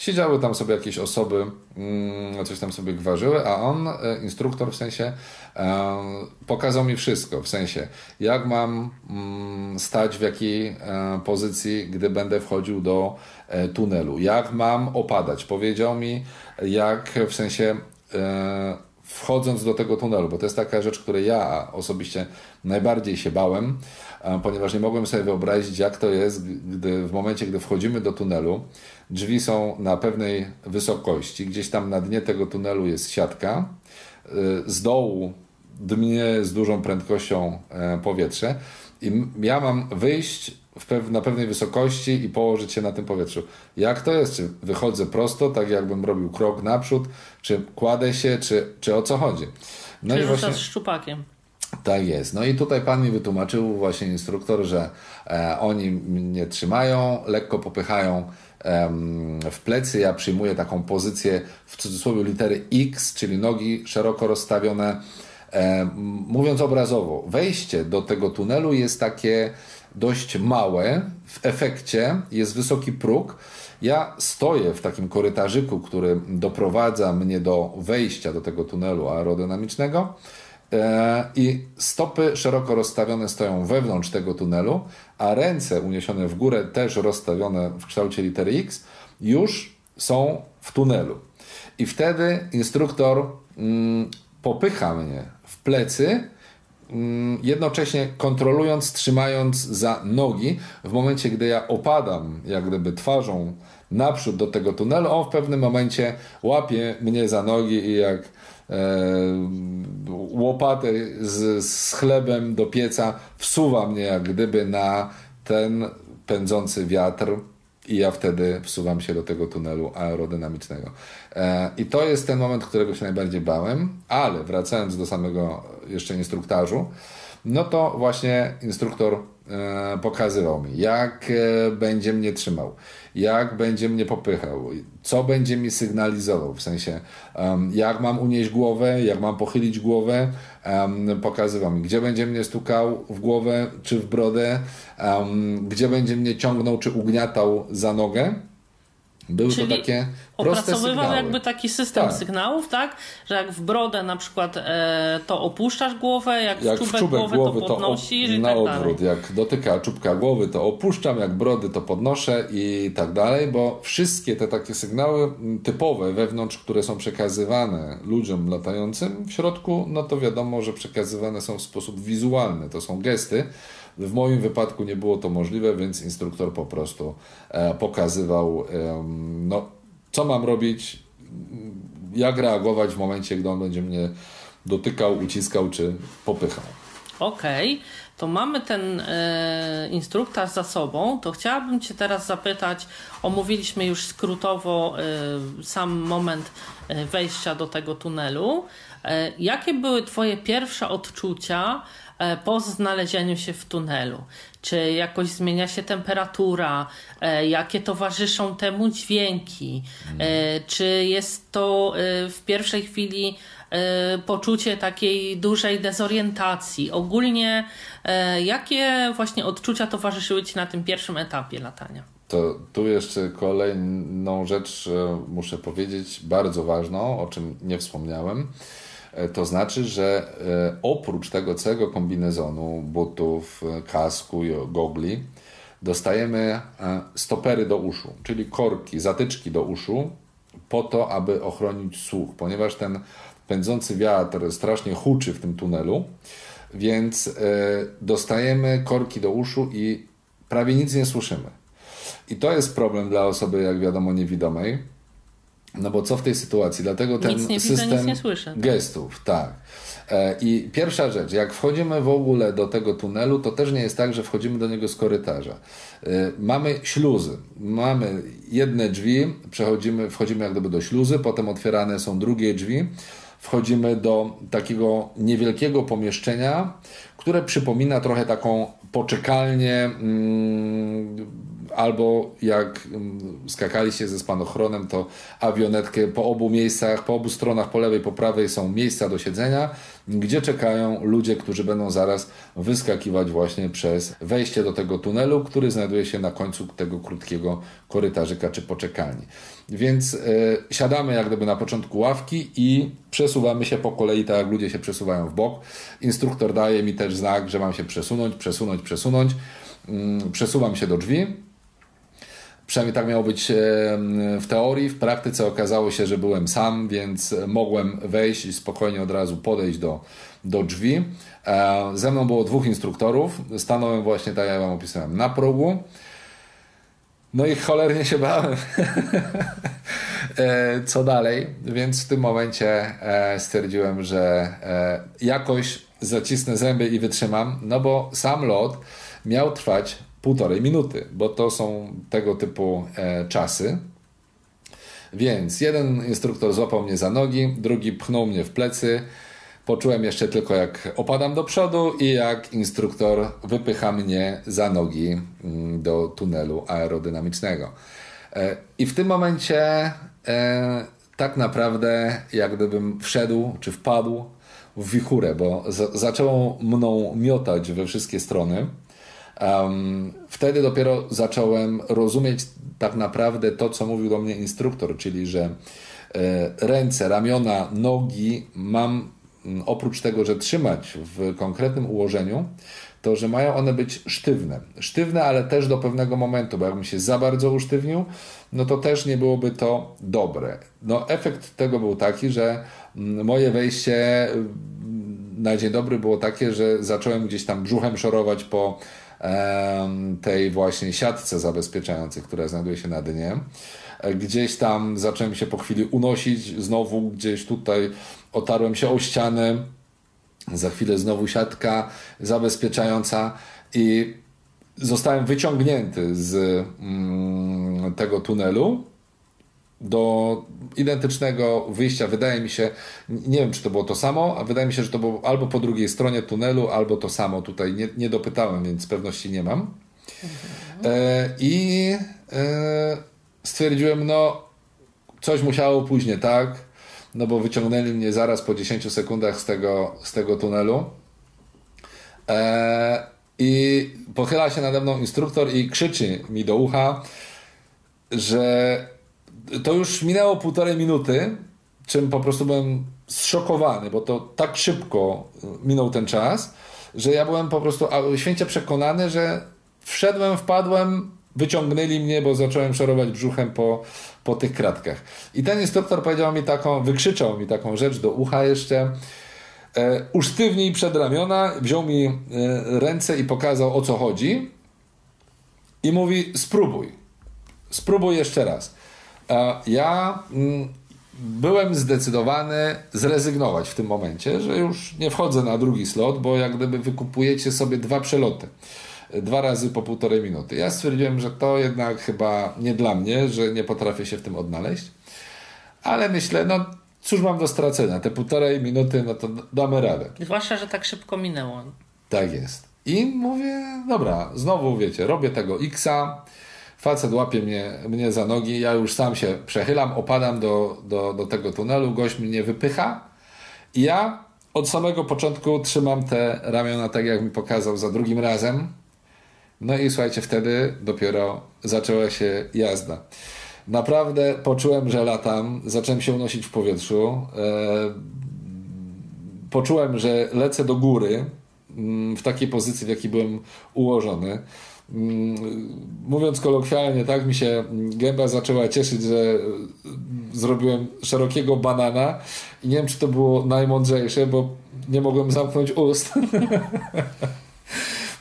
Siedziały tam sobie jakieś osoby, mm, coś tam sobie gwarzyły, a on, e, instruktor w sensie, e, pokazał mi wszystko, w sensie jak mam mm, stać w jakiej e, pozycji, gdy będę wchodził do tunelu, jak mam opadać. Powiedział mi, jak w sensie wchodząc do tego tunelu, bo to jest taka rzecz, której ja osobiście najbardziej się bałem, ponieważ nie mogłem sobie wyobrazić, jak to jest, gdy w momencie, gdy wchodzimy do tunelu, drzwi są na pewnej wysokości, gdzieś tam na dnie tego tunelu jest siatka, y, z dołu dmie z dużą prędkością e, powietrze i ja mam wyjść pew na pewnej wysokości i położyć się na tym powietrzu. Jak to jest? Czy wychodzę prosto, tak jakbym robił krok naprzód, czy kładę się, czy, czy o co chodzi? No czy i właśnie... z szczupakiem. Tak jest. No i tutaj pan mi wytłumaczył, właśnie instruktor, że e, oni mnie trzymają, lekko popychają w plecy. Ja przyjmuję taką pozycję w cudzysłowie litery X, czyli nogi szeroko rozstawione. Mówiąc obrazowo, wejście do tego tunelu jest takie dość małe. W efekcie jest wysoki próg. Ja stoję w takim korytarzyku, który doprowadza mnie do wejścia do tego tunelu aerodynamicznego. E, I stopy szeroko rozstawione stoją wewnątrz tego tunelu, a ręce uniesione w górę, też rozstawione w kształcie litery X, już są w tunelu. I wtedy instruktor mm, popycha mnie w plecy, mm, jednocześnie kontrolując, trzymając za nogi. W momencie, gdy ja opadam, jak gdyby twarzą naprzód do tego tunelu, on w pewnym momencie łapie mnie za nogi i jak E, łopatę z, z chlebem do pieca wsuwa mnie jak gdyby na ten pędzący wiatr i ja wtedy wsuwam się do tego tunelu aerodynamicznego. E, I to jest ten moment, którego się najbardziej bałem, ale wracając do samego jeszcze instruktażu, no to właśnie instruktor e, pokazywał mi, jak e, będzie mnie trzymał, jak będzie mnie popychał, co będzie mi sygnalizował, w sensie jak mam unieść głowę, jak mam pochylić głowę, pokazywał mi, gdzie będzie mnie stukał w głowę czy w brodę, gdzie będzie mnie ciągnął czy ugniatał za nogę. Były Czyli to takie proste opracowywał sygnały. jakby taki system Tak. sygnałów, tak? Że jak w brodę na przykład e, to opuszczasz głowę, jak, Jak w czubek, w czubek głowy, głowy to to podnosisz op- i na tak odwrót, dalej. jak dotyka czubka głowy to opuszczam, jak brody to podnoszę i tak dalej, bo wszystkie te takie sygnały typowe wewnątrz, które są przekazywane ludziom latającym w środku, no to wiadomo, że przekazywane są w sposób wizualny, to są gesty. W moim wypadku nie było to możliwe, więc instruktor po prostu e, pokazywał, no, co mam robić, jak reagować w momencie, gdy on będzie mnie dotykał, uciskał czy popychał. Okej, to mamy ten e, instruktaż za sobą. To chciałabym Cię teraz zapytać, omówiliśmy już skrótowo e, sam moment e, wejścia do tego tunelu. E, jakie były Twoje pierwsze odczucia e, po znalezieniu się w tunelu? Czy jakoś zmienia się temperatura? E, jakie towarzyszą temu dźwięki? E, czy jest to w pierwszej chwili poczucie takiej dużej dezorientacji? Ogólnie jakie właśnie odczucia towarzyszyły Ci na tym pierwszym etapie latania? To tu jeszcze kolejną rzecz muszę powiedzieć, bardzo ważną, o czym nie wspomniałem. E, To znaczy, że e, oprócz tego całego kombinezonu, butów, e, kasku i gogli, dostajemy stopery do uszu, czyli korki, zatyczki do uszu, po to, aby ochronić słuch, ponieważ ten pędzący wiatr strasznie huczy w tym tunelu, więc dostajemy korki do uszu i prawie nic nie słyszymy. I to jest problem dla osoby, jak wiadomo, niewidomej. No bo co w tej sytuacji? Dlatego ten Nic nie widzę, system nic nie słyszę. gestów, tak. E, I pierwsza rzecz, jak wchodzimy w ogóle do tego tunelu, to też nie jest tak, że wchodzimy do niego z korytarza. E, Mamy śluzy, mamy jedne drzwi, przechodzimy, wchodzimy jak gdyby do śluzy, potem otwierane są drugie drzwi, wchodzimy do takiego niewielkiego pomieszczenia, które przypomina trochę taką poczekalnię, mm, albo jak mm, skakaliście ze spadochronem, to awionetkę po obu miejscach, po obu stronach, po lewej, po prawej są miejsca do siedzenia, gdzie czekają ludzie, którzy będą zaraz wyskakiwać właśnie przez wejście do tego tunelu, który znajduje się na końcu tego krótkiego korytarzyka czy poczekalni. Więc y, siadamy jak gdyby na początku ławki i przesuwamy się po kolei, tak jak ludzie się przesuwają w bok. Instruktor daje mi też znak, że mam się przesunąć, przesunąć, przesunąć. Mm, przesuwam się do drzwi. Przynajmniej tak miało być w teorii. W praktyce okazało się, że byłem sam, więc mogłem wejść i spokojnie od razu podejść do, do drzwi. E, Ze mną było dwóch instruktorów. Stanąłem właśnie, tak jak Wam opisałem, na progu. No i cholernie się bałem. [laughs] E, Co dalej? Więc w tym momencie e, stwierdziłem, że jakoś zacisnę zęby i wytrzymam, no bo sam lot miał trwać półtorej minuty, bo to są tego typu e, czasy. Więc jeden instruktor złapał mnie za nogi, drugi pchnął mnie w plecy. Poczułem jeszcze tylko, jak opadam do przodu i jak instruktor wypycha mnie za nogi mm, do tunelu aerodynamicznego. E, I w tym momencie e, tak naprawdę, jak gdybym wszedł czy wpadł w wichurę, bo za- zaczęło mną miotać we wszystkie strony. Um, wtedy dopiero zacząłem rozumieć tak naprawdę to, co mówił do mnie instruktor, czyli że e, ręce, ramiona, nogi mam mm, oprócz tego, że trzymać w konkretnym ułożeniu, to że mają one być sztywne. Sztywne, ale też do pewnego momentu, bo jakbym się za bardzo usztywnił, no to też nie byłoby to dobre. No, efekt tego był taki, że mm, moje wejście mm, na dzień dobry było takie, że zacząłem gdzieś tam brzuchem szorować po tej właśnie siatce zabezpieczającej, która znajduje się na dnie. Gdzieś tam zacząłem się po chwili unosić, znowu gdzieś tutaj otarłem się o ścianę, za chwilę znowu siatka zabezpieczająca i zostałem wyciągnięty z mm, tego tunelu do identycznego wyjścia. Wydaje mi się, nie wiem czy to było to samo, a wydaje mi się, że to było albo po drugiej stronie tunelu, albo to samo. Tutaj nie, nie dopytałem, więc pewności nie mam. E, I e, stwierdziłem, no coś musiało później tak, no bo wyciągnęli mnie zaraz po 10 sekundach z tego, z tego tunelu. E, I pochyla się nade mną instruktor i krzyczy mi do ucha, że to już minęło półtorej minuty, czym po prostu byłem zszokowany, bo to tak szybko minął ten czas, że ja byłem po prostu święcie przekonany, że wszedłem, wpadłem, wyciągnęli mnie, bo zacząłem szorować brzuchem po, po tych kratkach. I ten instruktor powiedział mi taką, wykrzyczał mi taką rzecz do ucha jeszcze, e, usztywnij przed ramiona, wziął mi e, ręce i pokazał o co chodzi i mówi spróbuj, spróbuj jeszcze raz. E, ja mm, byłem zdecydowany zrezygnować w tym momencie, że już nie wchodzę na drugi slot, bo jak gdyby wykupujecie sobie dwa przeloty. Dwa razy po półtorej minuty. Ja stwierdziłem, że to jednak chyba nie dla mnie, że nie potrafię się w tym odnaleźć. Ale myślę, no cóż mam do stracenia? Te półtorej minuty, no to damy radę. Zwłaszcza, że tak szybko minęło. Tak jest. I mówię, dobra, znowu wiecie, robię tego X-a, Facet łapie mnie, mnie za nogi, ja już sam się przechylam, opadam do, do, do tego tunelu, gość mnie wypycha i ja od samego początku trzymam te ramiona tak, jak mi pokazał za drugim razem. No i słuchajcie, wtedy dopiero zaczęła się jazda. Naprawdę poczułem, że latam, zacząłem się unosić w powietrzu. E, poczułem, że lecę do góry mm, w takiej pozycji, w jakiej byłem ułożony. Mm, mówiąc kolokwialnie, tak mi się gęba zaczęła cieszyć, że zrobiłem szerokiego banana i nie wiem, czy to było najmądrzejsze, bo nie mogłem zamknąć ust [laughs]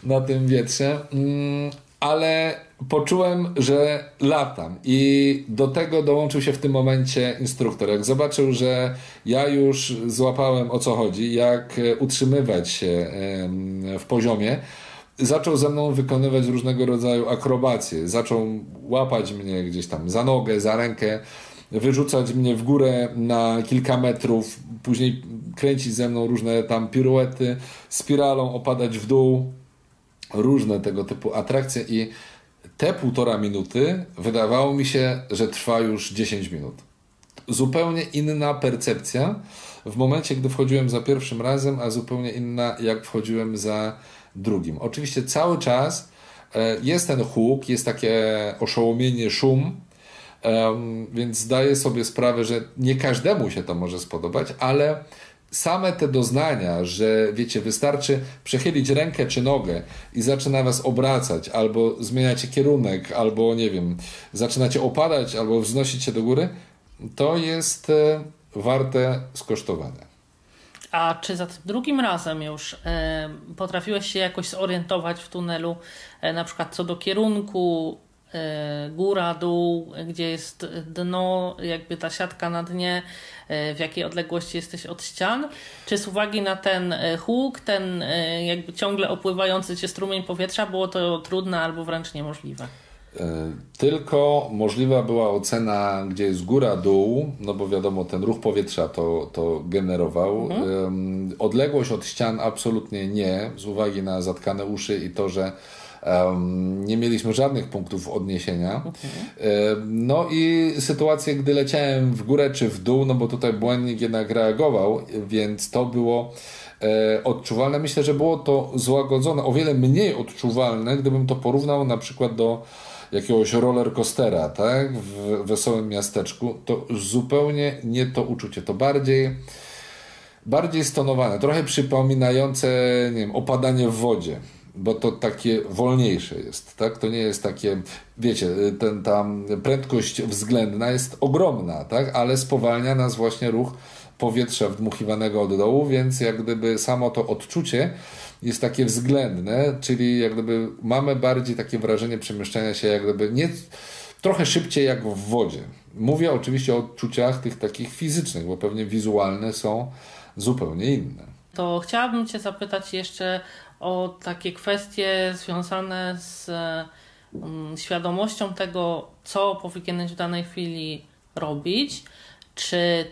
na tym wietrze, mm, ale poczułem, że latam i do tego dołączył się w tym momencie instruktor. Jak zobaczył, że ja już złapałem o co chodzi, jak utrzymywać się w poziomie, zaczął ze mną wykonywać różnego rodzaju akrobacje. Zaczął łapać mnie gdzieś tam za nogę, za rękę, wyrzucać mnie w górę na kilka metrów, później kręcić ze mną różne tam piruety, spiralą opadać w dół, różne tego typu atrakcje i te półtora minuty wydawało mi się, że trwa już 10 minut. Zupełnie inna percepcja w momencie, gdy wchodziłem za pierwszym razem, a zupełnie inna, jak wchodziłem za drugim. Oczywiście cały czas e, jest ten huk, jest takie oszołomienie, szum, więc zdaję sobie sprawę, że nie każdemu się to może spodobać, ale same te doznania, że wiecie, wystarczy przechylić rękę czy nogę i zaczyna was obracać, albo zmieniacie kierunek, albo nie wiem, zaczynacie opadać, albo wznosić się do góry, to jest e, warte skosztowania. A czy za tym drugim razem już e, potrafiłeś się jakoś zorientować w tunelu, e, na przykład co do kierunku, góra, dół, gdzie jest dno, jakby ta siatka na dnie, e, w jakiej odległości jesteś od ścian? Czy z uwagi na ten e, huk, ten e, jakby ciągle opływający się strumień powietrza, było to trudne albo wręcz niemożliwe? E, tylko możliwa była ocena, gdzie jest góra, dół, no bo wiadomo, ten ruch powietrza to, to generował. Mhm. Odległość od ścian absolutnie nie, z uwagi na zatkane uszy i to, że Um, nie mieliśmy żadnych punktów odniesienia. Okay. No i sytuacje, gdy leciałem w górę czy w dół, no bo tutaj błędnik jednak reagował, więc to było e, odczuwalne. Myślę, że było to złagodzone, o wiele mniej odczuwalne, gdybym to porównał na przykład do jakiegoś rollercoastera, tak, w wesołym miasteczku, to zupełnie nie to uczucie. To bardziej bardziej stonowane, trochę przypominające, nie wiem, opadanie w wodzie bo to takie wolniejsze jest, tak? To nie jest takie, wiecie, ten, tam prędkość względna jest ogromna, tak? Ale spowalnia nas właśnie ruch powietrza wdmuchiwanego od dołu, więc jak gdyby samo to odczucie jest takie względne, czyli jak gdyby mamy bardziej takie wrażenie przemieszczania się jak gdyby nie trochę szybciej jak w wodzie. Mówię oczywiście o odczuciach tych takich fizycznych, bo pewnie wizualne są zupełnie inne. To chciałabym Cię zapytać jeszcze o takie kwestie związane z um, świadomością tego, co powinieneś w danej chwili robić, czy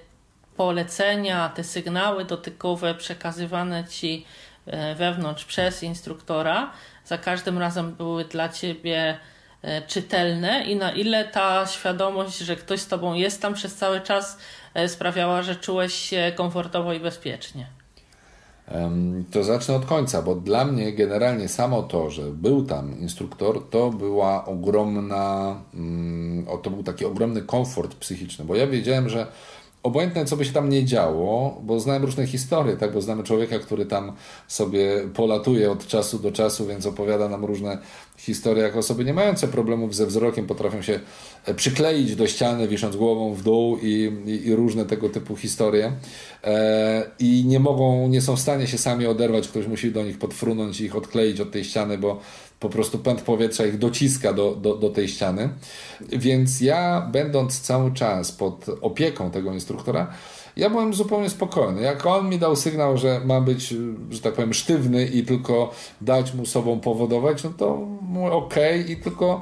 polecenia, te sygnały dotykowe przekazywane ci e, wewnątrz przez instruktora za każdym razem były dla ciebie e, czytelne i na ile ta świadomość, że ktoś z tobą jest tam przez cały czas e, sprawiała, że czułeś się komfortowo i bezpiecznie. To zacznę od końca, bo dla mnie generalnie samo to, że był tam instruktor, to była ogromna, mm, to był taki ogromny komfort psychiczny, bo ja wiedziałem, że obojętne co by się tam nie działo, bo znałem różne historie, tak, bo znamy człowieka, który tam sobie polatuje od czasu do czasu, więc opowiada nam różne historie, jak osoby nie mające problemów ze wzrokiem potrafią się e, przykleić do ściany, wisząc głową w dół i, i, i różne tego typu historie. E, i nie mogą, nie są w stanie się sami oderwać, ktoś musi do nich podfrunąć i ich odkleić od tej ściany, bo po prostu pęd powietrza ich dociska do, do, do tej ściany. Więc ja, będąc cały czas pod opieką tego instruktora, ja byłem zupełnie spokojny. Jak on mi dał sygnał, że ma być, że tak powiem, sztywny i tylko dać mu sobą powodować, no to okej okay, i tylko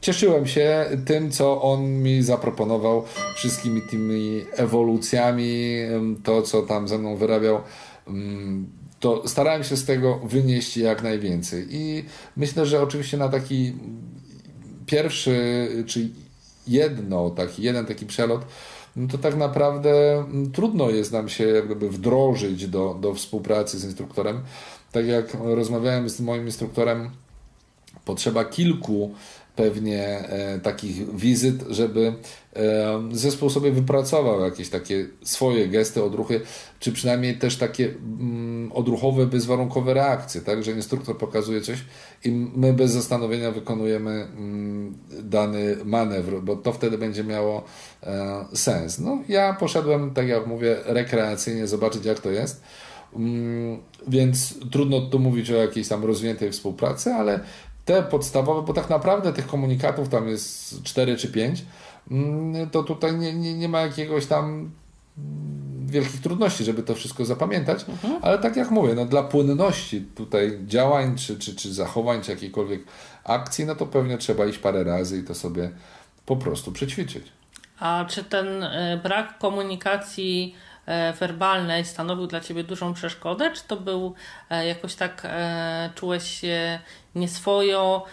cieszyłem się tym, co on mi zaproponował, wszystkimi tymi ewolucjami, to, co tam ze mną wyrabiał to starałem się z tego wynieść jak najwięcej. I myślę, że oczywiście na taki pierwszy, czy jedno, taki, jeden taki przelot, no to tak naprawdę trudno jest nam się jak gdyby wdrożyć do, do współpracy z instruktorem. Tak jak rozmawiałem z moim instruktorem, potrzeba kilku pewnie e, takich wizyt, żeby e, zespół sobie wypracował jakieś takie swoje gesty, odruchy, czy przynajmniej też takie mm, odruchowe, bezwarunkowe reakcje, tak, że instruktor pokazuje coś i my bez zastanowienia wykonujemy mm, dany manewr, bo to wtedy będzie miało e, sens. No, ja poszedłem, tak jak mówię, rekreacyjnie zobaczyć, jak to jest. Mm, więc trudno tu mówić o jakiejś tam rozwiniętej współpracy, ale te podstawowe, bo tak naprawdę tych komunikatów tam jest 4 czy 5, mm, to tutaj nie, nie, nie ma jakiegoś tam mm, wielkich trudności, żeby to wszystko zapamiętać, mhm. ale tak jak mówię, no dla płynności tutaj działań, czy, czy, czy zachowań, czy jakiejkolwiek akcji, no to pewnie trzeba iść parę razy i to sobie po prostu przećwiczyć. A czy ten y, brak komunikacji werbalnej stanowił dla ciebie dużą przeszkodę, czy to był e, jakoś tak e, czułeś się nieswojo,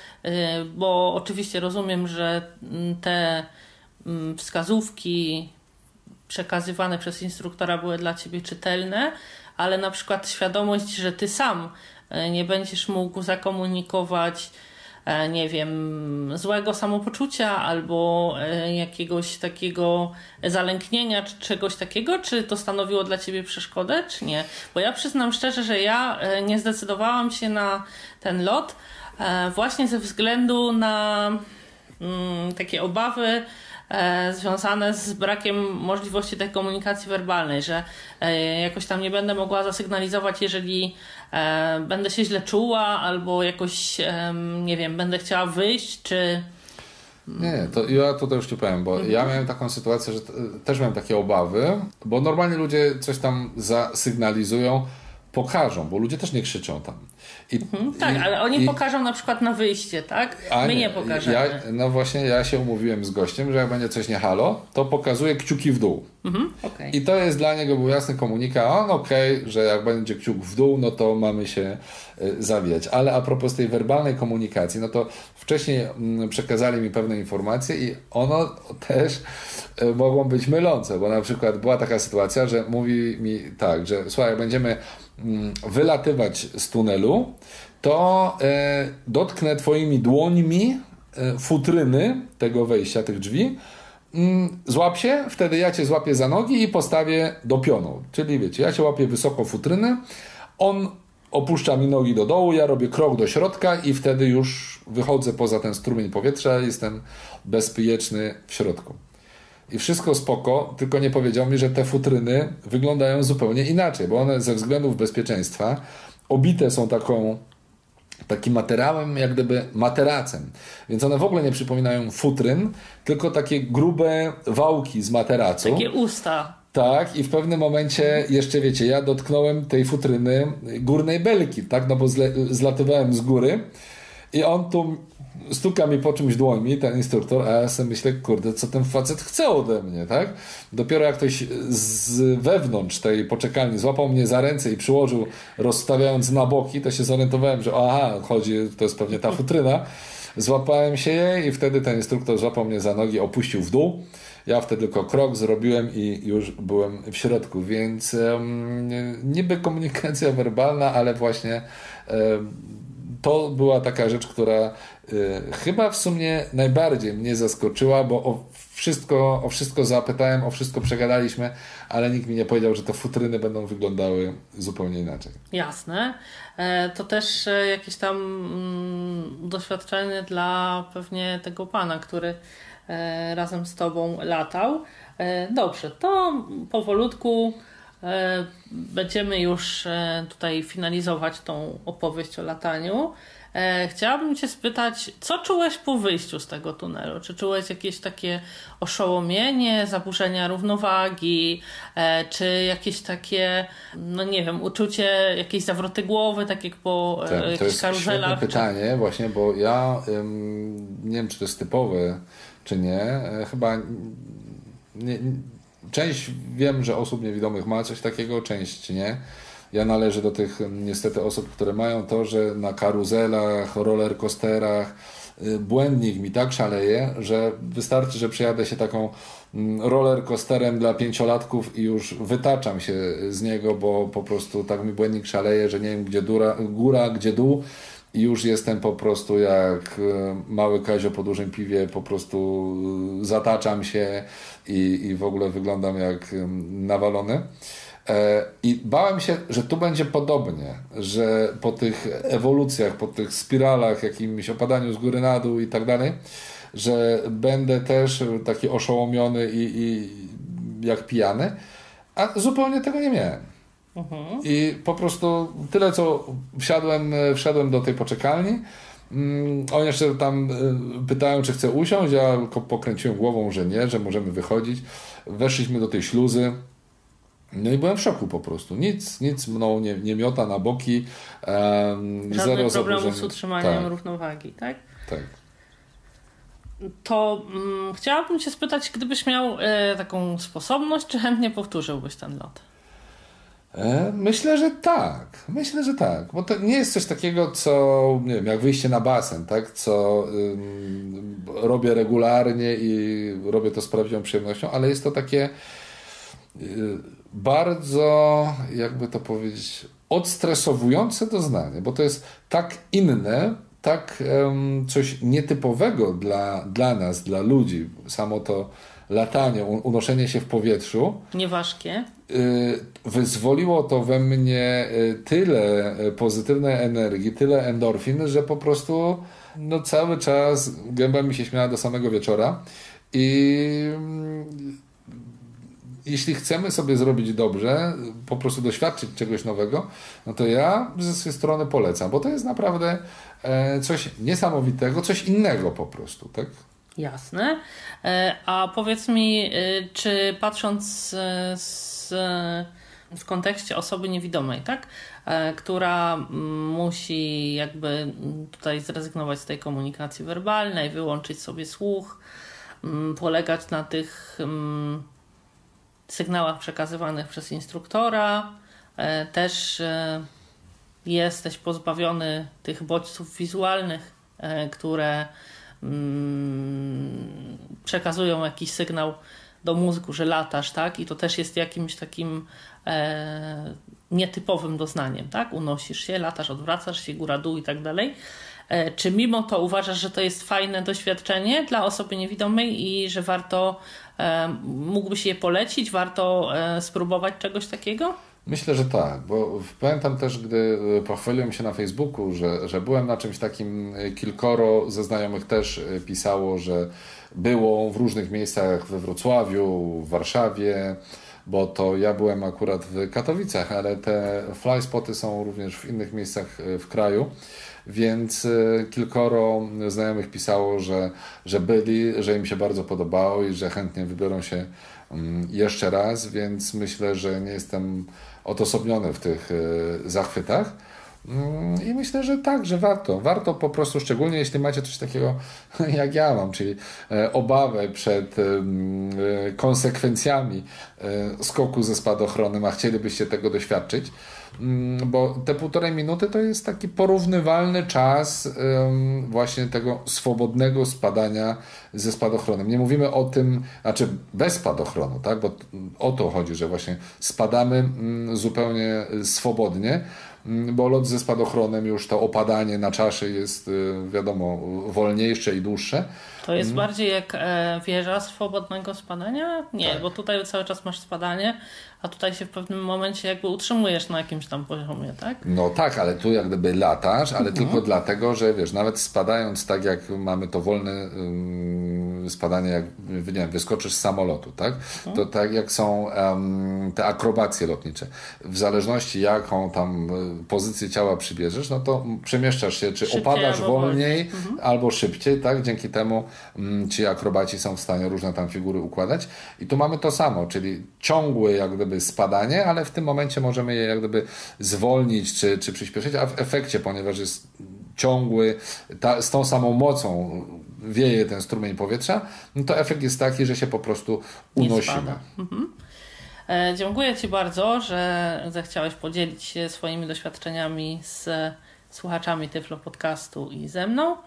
bo oczywiście rozumiem, że mm, te mm, wskazówki przekazywane przez instruktora były dla ciebie czytelne, ale na przykład świadomość, że ty sam nie będziesz mógł zakomunikować E, nie wiem, złego samopoczucia albo e, jakiegoś takiego zalęknienia czy czegoś takiego? Czy to stanowiło dla ciebie przeszkodę, czy nie? Bo ja przyznam szczerze, że ja e, nie zdecydowałam się na ten lot właśnie ze względu na mm, takie obawy, E, związane z brakiem możliwości tej komunikacji werbalnej, że e, jakoś tam nie będę mogła zasygnalizować, jeżeli e, będę się źle czuła albo jakoś, nie wiem, będę chciała wyjść, czy. Nie, to ja tutaj już Ci powiem, bo mhm. ja miałem taką sytuację, że też miałem takie obawy, bo normalnie ludzie coś tam zasygnalizują, pokażą, bo ludzie też nie krzyczą tam. I, mhm, tak, i, ale oni i, pokażą na przykład na wyjście, tak? My nie, nie pokażemy. Ja, no właśnie, ja się umówiłem z gościem, że jak będzie coś nie halo, to pokazuje kciuki w dół. Mhm, okay. I to jest dla niego był jasny komunikat, on okej, okay, że jak będzie kciuk w dół, no to mamy się y, zawijać. Ale a propos tej werbalnej komunikacji, no to wcześniej mm, przekazali mi pewne informacje i ono też y, mogą być mylące, bo na przykład była taka sytuacja, że mówi mi tak, że słuchaj, będziemy wylatywać z tunelu, to e, dotknę Twoimi dłońmi e, futryny tego wejścia, tych drzwi. Mm, złap się, wtedy ja Cię złapię za nogi i postawię do pionu. Czyli wiecie, ja Cię łapię wysoko futryny, on opuszcza mi nogi do dołu, ja robię krok do środka i wtedy już wychodzę poza ten strumień powietrza, jestem bezpieczny w środku. I wszystko spoko, tylko nie powiedział mi, że te futryny wyglądają zupełnie inaczej, bo one ze względów bezpieczeństwa obite są taką takim materiałem, jak gdyby materacem. Więc one w ogóle nie przypominają futryn, tylko takie grube wałki z materacu. Takie usta. Tak, i w pewnym momencie jeszcze wiecie, ja dotknąłem tej futryny górnej belki, tak, no bo zle, zlatywałem z góry I on tu stuka mi po czymś dłońmi, ten instruktor, a ja sobie myślę, kurde, co ten facet chce ode mnie, tak? Dopiero jak ktoś z wewnątrz tej poczekalni złapał mnie za ręce i przyłożył, rozstawiając na boki, to się zorientowałem, że aha, chodzi, to jest pewnie ta futryna. Złapałem się jej i wtedy ten instruktor złapał mnie za nogi, opuścił w dół. Ja wtedy tylko krok zrobiłem i już byłem w środku, więc um, niby komunikacja werbalna, ale właśnie um, to była taka rzecz, która chyba w sumie najbardziej mnie zaskoczyła, bo o wszystko, o wszystko zapytałem, o wszystko przegadaliśmy, ale nikt mi nie powiedział, że te futryny będą wyglądały zupełnie inaczej. Jasne. E, to też e, jakieś tam mm, doświadczenie dla pewnie tego pana, który e, razem z tobą latał. Dobrze, to powolutku będziemy już tutaj finalizować tą opowieść o lataniu. E, chciałabym Cię spytać, co czułeś po wyjściu z tego tunelu? Czy czułeś jakieś takie oszołomienie, zaburzenia równowagi, e, czy jakieś takie, no nie wiem, uczucie jakiejś zawroty głowy, tak jak po e, tak, jakichś to jest karuzelach? Pytanie, właśnie, bo ja nie wiem, czy to jest typowe, czy nie. Chyba nie, część wiem, że osób niewidomych ma coś takiego, część nie. Ja należę do tych niestety osób, które mają to, że na karuzelach, rollercoasterach y, błędnik mi tak szaleje, że wystarczy, że przejadę się taką mm, rollercoasterem dla pięciolatków i już wytaczam się z niego, bo po prostu tak mi błędnik szaleje, że nie wiem gdzie dura, góra, gdzie dół i już jestem po prostu jak y, mały Kazio po dużym piwie, po prostu y, zataczam się i, i w ogóle wyglądam jak nawalony. E, I bałem się, że tu będzie podobnie, że po tych ewolucjach, po tych spiralach, jakimś opadaniu z góry na dół i tak dalej, że będę też taki oszołomiony i, i jak pijany, a zupełnie tego nie miałem. Mhm. I po prostu tyle, co wsiadłem, wszedłem do tej poczekalni, mm, oni jeszcze tam e, pytają, czy chcę usiąść, ja tylko pokręciłem głową, że nie, że możemy wychodzić. Weszliśmy do tej śluzy, no i byłem w szoku po prostu. Nic, nic mną nie, nie miota na boki. Um, Żadnych zero problemów z utrzymaniem tak. równowagi, tak? Tak. To mm, chciałabym Cię spytać, gdybyś miał e, taką sposobność, czy chętnie powtórzyłbyś ten lot? E, myślę, że tak. Myślę, że tak. Bo to nie jest coś takiego, co nie wiem, jak wyjście na basen, tak? Co ym, robię regularnie i robię to z prawdziwą przyjemnością, ale jest to takie. Y, bardzo, jakby to powiedzieć, odstresowujące doznanie, bo to jest tak inne, tak um, coś nietypowego dla, dla nas, dla ludzi, samo to latanie, unoszenie się w powietrzu. Nieważkie. Y, wyzwoliło to we mnie y, tyle pozytywnej energii, tyle endorfin, że po prostu no, cały czas gęba mi się śmiała do samego wieczora. I jeśli chcemy sobie zrobić dobrze, po prostu doświadczyć czegoś nowego, no to ja ze swojej strony polecam, bo to jest naprawdę e, coś niesamowitego, coś innego po prostu, tak? Jasne. E, a powiedz mi, e, czy patrząc z, w kontekście osoby niewidomej, tak? która musi jakby tutaj zrezygnować z tej komunikacji werbalnej, wyłączyć sobie słuch, polegać na tych sygnałach przekazywanych przez instruktora. E, też e, jesteś pozbawiony tych bodźców wizualnych, e, które mm, przekazują jakiś sygnał do mózgu, że latasz, tak? I to też jest jakimś takim nietypowym doznaniem, tak? Unosisz się, latasz, odwracasz się, góra, dół i tak dalej. E, czy mimo to uważasz, że to jest fajne doświadczenie dla osoby niewidomej i że warto, e, mógłbyś je polecić, warto e, spróbować czegoś takiego? Myślę, że tak, bo pamiętam też, gdy pochwaliłem się na Facebooku, że, że byłem na czymś takim, kilkoro ze znajomych też pisało, że było w różnych miejscach we Wrocławiu, w Warszawie, bo to ja byłem akurat w Katowicach, ale te fly spoty są również w innych miejscach w kraju więc e, kilkoro znajomych pisało, że, że byli, że im się bardzo podobało i że chętnie wybiorą się mm, jeszcze raz, więc myślę, że nie jestem odosobniony w tych e, zachwytach. Mm, I myślę, że tak, że warto. Warto po prostu, szczególnie jeśli macie coś takiego [laughs] jak ja mam, czyli e, obawę przed konsekwencjami skoku ze spadochronem, a chcielibyście tego doświadczyć bo te półtorej minuty to jest taki porównywalny czas właśnie tego swobodnego spadania ze spadochronem. Nie mówimy o tym, znaczy bez spadochronu, tak? bo o to chodzi, że właśnie spadamy mm, zupełnie swobodnie, mm, bo lot ze spadochronem już to opadanie na czaszy jest y, wiadomo wolniejsze i dłuższe. To jest bardziej jak e, wieża swobodnego spadania? Nie, tak. bo tutaj cały czas masz spadanie, a tutaj się w pewnym momencie jakby utrzymujesz na jakimś tam poziomie, tak? No tak, ale tu jak gdyby latasz, ale mhm. tylko dlatego, że wiesz, nawet spadając tak jak mamy to wolne um, spadanie, jak nie wiem, wyskoczysz z samolotu, tak? To tak jak są um, te akrobacje lotnicze. W zależności jaką tam e, pozycję ciała przybierzesz, no to przemieszczasz się, czy szybciej opadasz albo wolniej, mhm. albo szybciej, tak? Dzięki temu um, ci akrobaci są w stanie różne tam figury układać. I tu mamy to samo, czyli ciągły jak gdyby spadanie, ale w tym momencie możemy je jak gdyby zwolnić czy, czy przyspieszyć, a w efekcie, ponieważ jest ciągły, ta, z tą samą mocą wieje ten strumień powietrza, no to efekt jest taki, że się po prostu unosimy. Mhm. E, dziękuję Ci bardzo, że zechciałeś podzielić się swoimi doświadczeniami z słuchaczami Tyflo Podcastu i ze mną.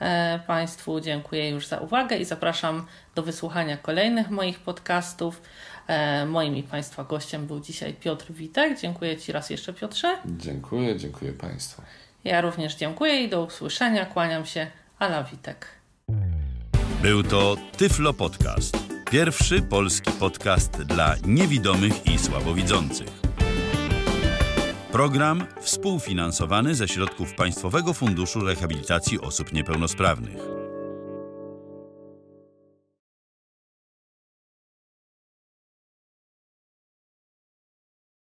E, państwu dziękuję już za uwagę i zapraszam do wysłuchania kolejnych moich podcastów. E, moim i Państwa gościem był dzisiaj Piotr Witek. Dziękuję Ci raz jeszcze, Piotrze. Dziękuję, dziękuję Państwu. Ja również dziękuję i do usłyszenia. Kłaniam się. Ala Witek. Był to Tyflo Podcast. Pierwszy polski podcast dla niewidomych i słabowidzących. Program współfinansowany ze środków Państwowego Funduszu Rehabilitacji Osób Niepełnosprawnych.